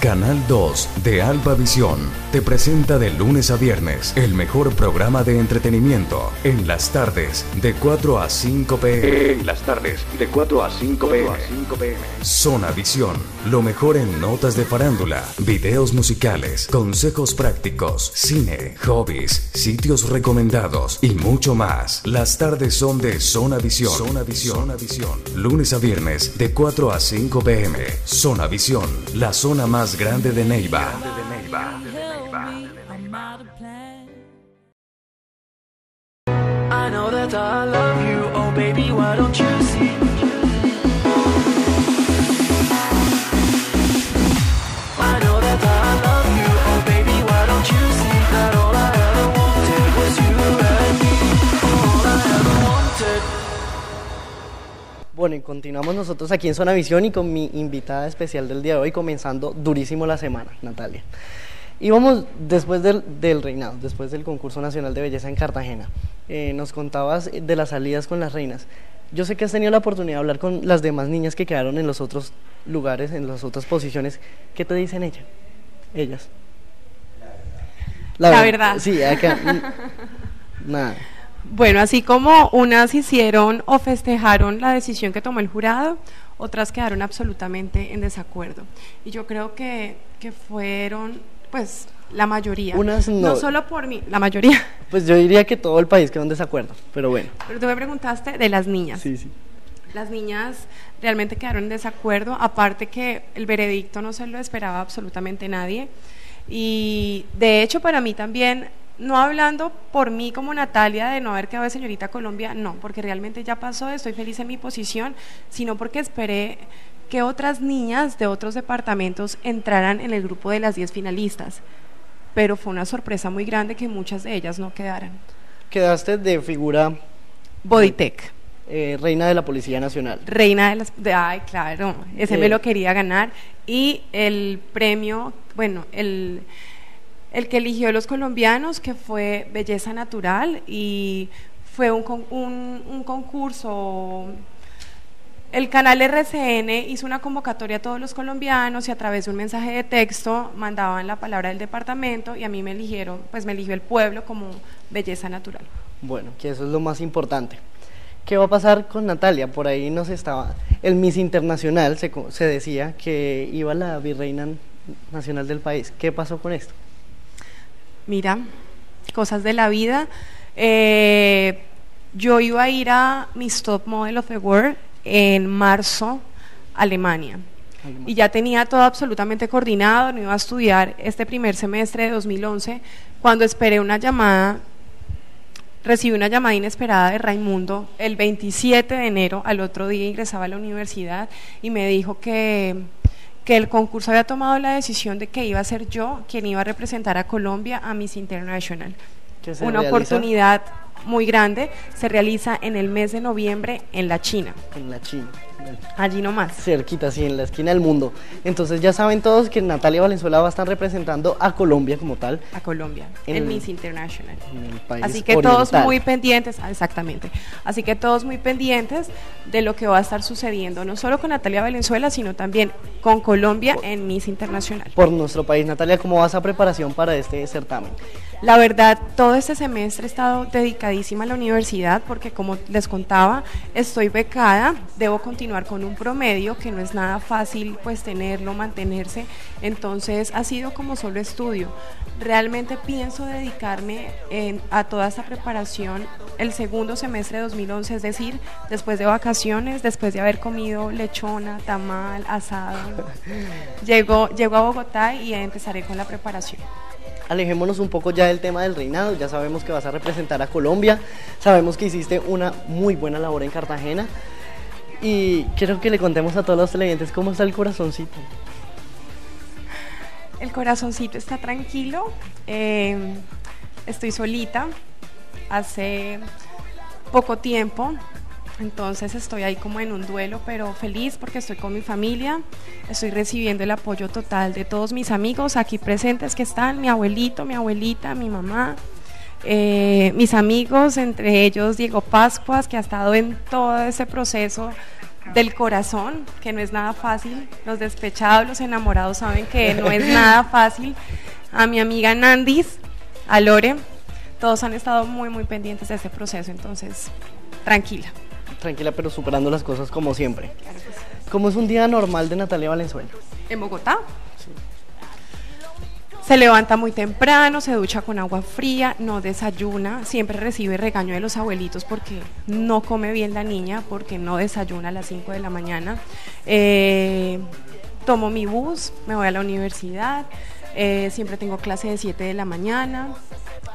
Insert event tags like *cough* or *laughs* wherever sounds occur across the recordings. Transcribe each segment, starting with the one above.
Canal 2 de Alba Visión te presenta de lunes a viernes el mejor programa de entretenimiento en las tardes de 4 a 5 pm. En las tardes de 4 a 5 pm. Zona Visión, lo mejor en notas de farándula, videos musicales, consejos prácticos, cine, hobbies, sitios recomendados y mucho más. Las tardes son de Zona Visión. Zona Visión. Zona Visión. Lunes a viernes de 4 a 5 pm. Zona Visión, la zona más grande de Neiva. I know that I love you, oh baby, why don't you see? Bueno, y continuamos nosotros aquí en Zona Visión y con mi invitada especial del día de hoy, comenzando durísimo la semana, Natalia. Íbamos después del, del reinado, después del concurso nacional de belleza en Cartagena. Eh, nos contabas de las salidas con las reinas. Yo sé que has tenido la oportunidad de hablar con las demás niñas que quedaron en los otros lugares, en las otras posiciones. ¿Qué te dicen ellas? Ellas. La verdad. Sí, acá. *laughs* Nada. Bueno, así como unas hicieron o festejaron la decisión que tomó el jurado, otras quedaron absolutamente en desacuerdo. Y yo creo que, que fueron, pues, la mayoría. Unas no. solo por mí, la mayoría. *laughs* Pues yo diría que todo el país quedó en desacuerdo, pero bueno. Pero tú me preguntaste de las niñas. Sí, sí. Las niñas realmente quedaron en desacuerdo, aparte que el veredicto no se lo esperaba absolutamente nadie. Y de hecho para mí también, no hablando por mí como Natalia de no haber quedado de señorita Colombia, no, porque realmente ya pasó, estoy feliz en mi posición, sino porque esperé que otras niñas de otros departamentos entraran en el grupo de las 10 finalistas. Pero fue una sorpresa muy grande que muchas de ellas no quedaran. Quedaste de figura Bodytech. eh, reina de la Policía Nacional. Reina de las... De, ay, claro, ese Eh. me lo quería ganar. Y el premio, bueno, el, el que eligió los colombianos, que fue Belleza Natural, y fue un, un, concurso... El canal RCN hizo una convocatoria a todos los colombianos y a través de un mensaje de texto mandaban la palabra del departamento y a mí me eligieron, pues me eligió el pueblo como belleza natural. Bueno, que eso es lo más importante. ¿Qué va a pasar con Natalia? Por ahí nos estaba. El Miss Internacional se, se decía que iba la virreina nacional del país. ¿Qué pasó con esto? Mira, cosas de la vida. Eh, yo iba a ir a Miss Top Model of the World en marzo, Alemania. Y ya tenía todo absolutamente coordinado, no iba a estudiar este primer semestre de 2011, cuando esperé una llamada, recibí una llamada inesperada de Raimundo el 27 de enero, al otro día ingresaba a la universidad y me dijo que, que el concurso había tomado la decisión de que iba a ser yo quien iba a representar a Colombia a Miss International. ¿Qué se Una realiza oportunidad muy grande, se realiza en el mes de noviembre en la China, En la China. Allí nomás. Cerquita, así en la esquina del mundo. Entonces ya saben todos que Natalia Valenzuela va a estar representando a Colombia como tal a Colombia, En Miss International. en el país Así que todos muy pendientes, ah, exactamente. Así que todos muy pendientes de lo que va a estar sucediendo, no solo con Natalia Valenzuela, sino también con Colombia en Miss Internacional. Por nuestro país. Natalia, ¿cómo va esa preparación para este certamen? La verdad, todo este semestre he estado dedicadísima a la universidad porque como les contaba, estoy becada, debo continuar con un promedio que no es nada fácil pues tenerlo, mantenerse, entonces ha sido como solo estudio. Realmente pienso dedicarme en- a toda esta preparación el segundo semestre de 2011, es decir, después de vacaciones, después de haber comido lechona, tamal, asado. *laughs* Llego, llego a Bogotá y empezaré con la preparación. Alejémonos un poco ya del tema del reinado, ya sabemos que vas a representar a Colombia, sabemos que hiciste una muy buena labor en Cartagena. Y quiero que le contemos a todos los televidentes cómo está el corazoncito. El corazoncito está tranquilo, eh, estoy solita. Hace poco tiempo, entonces estoy ahí como en un duelo, pero feliz porque estoy con mi familia, estoy recibiendo el apoyo total de todos mis amigos aquí presentes que están, mi abuelito, mi abuelita, mi mamá, eh, mis amigos, entre ellos Diego Pascuas, que ha estado en todo ese proceso del corazón, que no es nada fácil. Los despechados, los enamorados saben que no es *laughs* nada fácil. A mi amiga Nandis, a Lore, todos han estado muy, muy pendientes de este proceso, entonces, tranquila. Tranquila, pero superando las cosas como siempre. ¿Cómo es un día normal de Natalia Valenzuela? ¿En Bogotá? Se levanta muy temprano, se ducha con agua fría, no desayuna, siempre recibe regaño de los abuelitos porque no come bien la niña, porque no desayuna a las 5 de la mañana. Eh, tomo mi bus, me voy a la universidad, eh, siempre tengo clase de 7 de la mañana,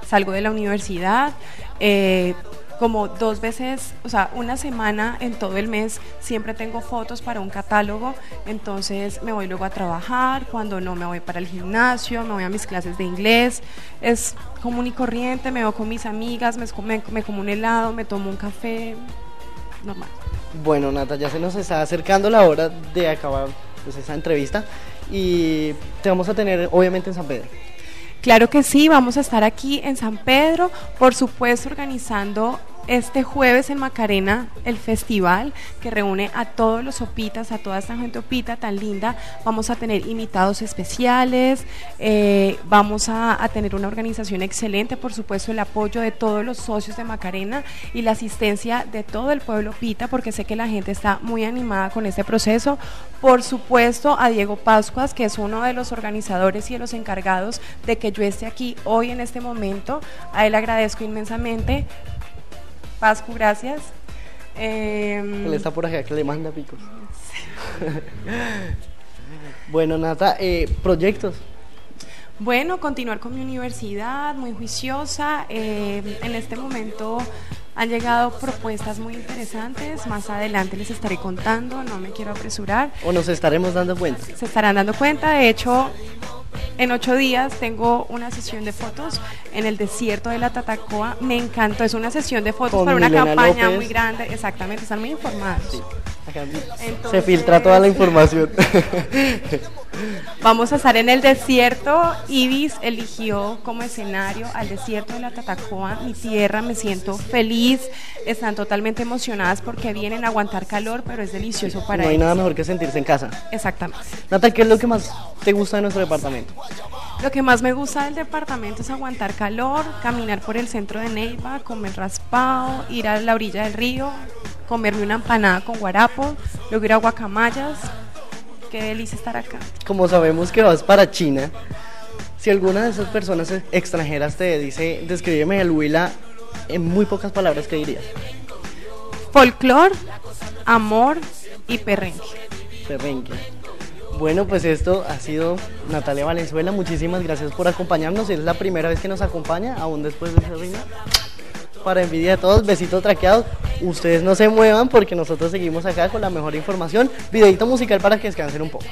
salgo de la universidad, eh, como dos veces, o sea, una semana en todo el mes, siempre tengo fotos para un catálogo, entonces me voy luego a trabajar, cuando no me voy para el gimnasio, me voy a mis clases de inglés, es común y corriente, me veo con mis amigas, me, me, me como un helado, me tomo un café, normal. Bueno, Nata, ya se nos está acercando la hora de acabar pues, esa entrevista y te vamos a tener obviamente en San Pedro. Claro que sí, vamos a estar aquí en San Pedro, por supuesto organizando este jueves en Macarena el festival que reúne a todos los opitas, a toda esta gente opita tan linda. Vamos a tener invitados especiales, eh, vamos a, a tener una organización excelente, por supuesto el apoyo de todos los socios de Macarena y la asistencia de todo el pueblo opita, porque sé que la gente está muy animada con este proceso. Por supuesto a Diego Pascuas, que es uno de los organizadores y de los encargados de que yo esté aquí hoy en este momento. A él agradezco inmensamente. Pascu, gracias. Em, Él está por acá que le manda picos. *laughs* bueno, Nata, eh, proyectos. Bueno, continuar con mi universidad, muy juiciosa. Eh, en este momento han llegado propuestas muy interesantes. Más adelante les estaré contando, no me quiero apresurar. O nos estaremos dando cuenta. Se estarán dando cuenta, de hecho, en ocho días tengo una sesión de fotos en el desierto de la Tatacoa. Me encantó, es una sesión de fotos Con para una Milena campaña López. muy grande. Exactamente, están muy informados. Sí, se filtra toda la información. *laughs* Vamos a estar en el desierto. Ibis eligió como escenario al desierto de la Tatacoa, mi tierra. Me siento feliz. Están totalmente emocionadas porque vienen a aguantar calor, pero es delicioso para no hay nada mejor que sentirse en casa. Exactamente. Nata, ¿qué es lo que más te gusta de nuestro departamento? Lo que más me gusta del departamento es aguantar calor, caminar por el centro de Neiva, comer raspado, ir a la orilla del río, comerme una empanada con guarapo, luego ir a Guacamayas. Qué delicia estar acá. Como sabemos que vas para China, si alguna de esas personas extranjeras te dice, descríbeme el Huila en muy pocas palabras, ¿qué dirías? Folclor, amor y perrenque. Perrenque. Bueno, pues esto ha sido Natalia Valenzuela. Muchísimas gracias por acompañarnos. Es la primera vez que nos acompaña, aún después de esa reina. Para envidia de todos, besitos traqueados. Ustedes no se muevan porque nosotros seguimos acá con la mejor información. Videito musical para que descansen un poco.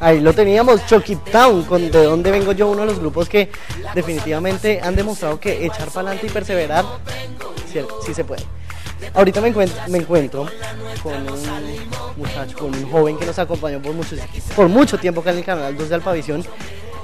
Ahí lo teníamos, Chucky Town, con De Dónde Vengo Yo, uno de los grupos que definitivamente han demostrado que echar para adelante y perseverar, sí, sí se puede. Ahorita me encuentro, me encuentro con un muchacho, con un joven que nos acompañó por mucho, por mucho tiempo acá en el canal 2 de Alpavisión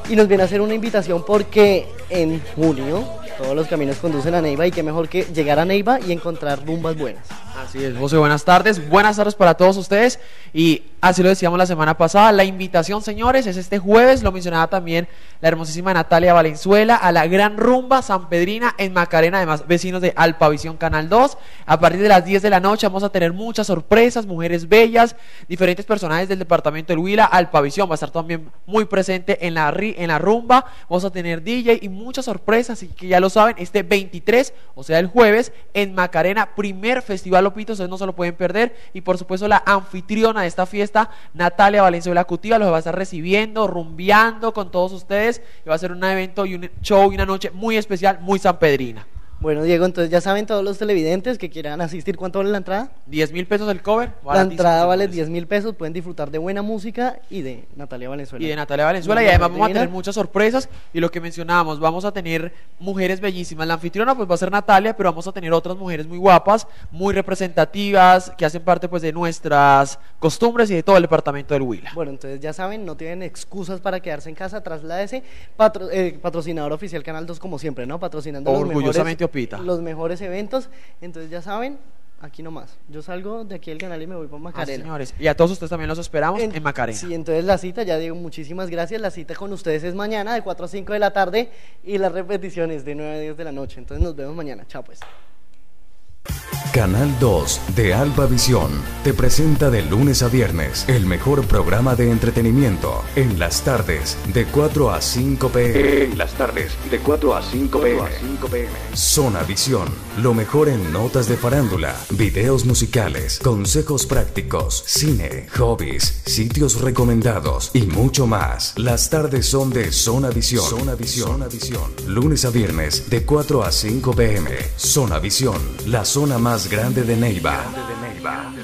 y nos viene a hacer una invitación porque en junio todos los caminos conducen a Neiva y qué mejor que llegar a Neiva y encontrar rumbas buenas. Así es, José, buenas tardes. Buenas tardes para todos ustedes. Y así lo decíamos la semana pasada, la invitación, señores, es este jueves, lo mencionaba también la hermosísima Natalia Valenzuela, a la gran rumba San Pedrina en Macarena, además vecinos de Alpavisión Canal 2. A partir de las 10 de la noche vamos a tener muchas sorpresas, mujeres bellas, diferentes personajes del departamento del Huila. Alpavisión va a estar también muy presente en la, en la rumba. Vamos a tener DJ y muchas sorpresas, así que ya lo saben, este 23, o sea, el jueves, en Macarena, primer festival Lopito, ustedes no se lo pueden perder. Y por supuesto, la anfitriona de esta fiesta, Natalia Valenzuela Cutiva, los va a estar recibiendo, rumbeando con todos ustedes. Y va a ser un evento y un show y una noche muy especial, muy sanpedrina. Bueno, Diego, entonces ya saben todos los televidentes que quieran asistir, ¿cuánto vale la entrada? 10 mil pesos el cover. La entrada vale señores. 10 mil pesos, pueden disfrutar de buena música y de Natalia Valenzuela. Y de Natalia Valenzuela. Y además vamos a tener muchas sorpresas. Y lo que mencionábamos, vamos a tener mujeres bellísimas. La anfitriona pues va a ser Natalia, pero vamos a tener otras mujeres muy guapas, muy representativas, que hacen parte pues de nuestras costumbres y de todo el departamento del Huila. Bueno, entonces ya saben, no tienen excusas para quedarse en casa, trasládese. Patro- eh, patrocinador oficial Canal 2 como siempre, ¿no? Patrocinando los mejores, Los mejores eventos. Entonces ya saben, aquí nomás. Yo salgo de aquí del canal y me voy para Ah, Macarena. señores. Y a todos ustedes también los esperamos en, En- Macarena. Sí, entonces la cita, ya digo, muchísimas gracias. La cita con ustedes es mañana de 4 a 5 de la tarde y las repeticiones de 9 a 10 de la noche. Entonces nos vemos mañana. Chao pues. Canal 2 de Alba Visión te presenta de lunes a viernes el mejor programa de entretenimiento en las tardes de 4 a 5 pm. En las tardes de 4 a 5 pm. Zona Visión, lo mejor en notas de farándula, videos musicales, consejos prácticos, cine, hobbies, sitios recomendados y mucho más. Las tardes son de Zona Visión. Zona Visión. Zona Visión. Lunes a viernes de 4 a 5 pm. Zona Visión, la zona más grande de Neiva.